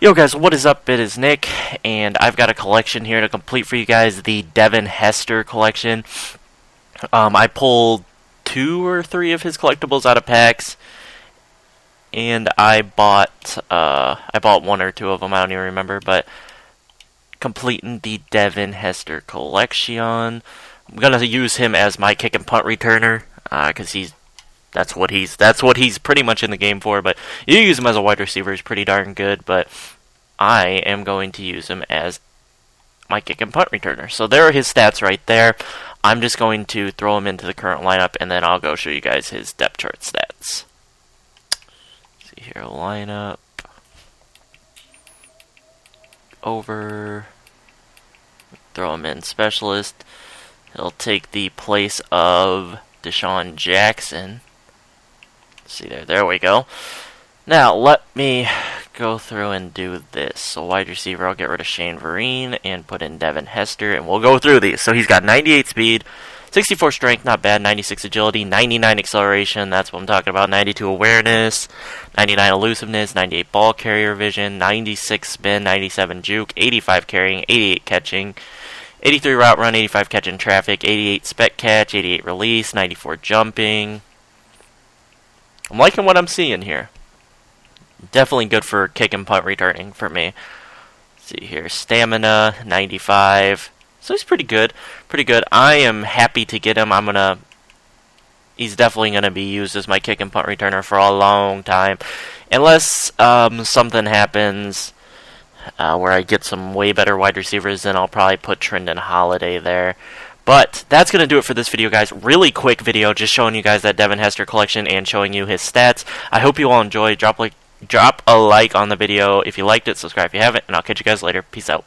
Yo guys, what is up? It is Nick, and I've got a collection here to complete for you guys, the Devin Hester collection. Um, I pulled two or three of his collectibles out of packs, and I bought, uh, I bought one or two of them, I don't even remember, but completing the Devin Hester collection. I'm gonna use him as my kick and punt returner, because uh, he's that's what he's that's what he's pretty much in the game for. But you use him as a wide receiver he's pretty darn good. But I am going to use him as my kick and punt returner. So there are his stats right there. I'm just going to throw him into the current lineup, and then I'll go show you guys his depth chart stats. Let's see here, lineup over. Throw him in specialist. He'll take the place of DeSean Jackson see there. There we go. Now, let me go through and do this. So, wide receiver, I'll get rid of Shane Vereen and put in Devin Hester, and we'll go through these. So, he's got 98 speed, 64 strength, not bad, 96 agility, 99 acceleration, that's what I'm talking about, 92 awareness, 99 elusiveness, 98 ball carrier vision, 96 spin, 97 juke, 85 carrying, 88 catching, 83 route run, 85 catch in traffic, 88 spec catch, 88 release, 94 jumping, I'm liking what I'm seeing here. Definitely good for kick and punt returning for me. Let's see here, stamina 95. So he's pretty good, pretty good. I am happy to get him. I'm gonna. He's definitely gonna be used as my kick and punt returner for a long time, unless um, something happens uh, where I get some way better wide receivers. Then I'll probably put Trindon Holiday there. But that's going to do it for this video, guys. Really quick video, just showing you guys that Devin Hester collection and showing you his stats. I hope you all enjoy. Drop like, drop a like on the video if you liked it. Subscribe if you haven't, and I'll catch you guys later. Peace out.